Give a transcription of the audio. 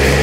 me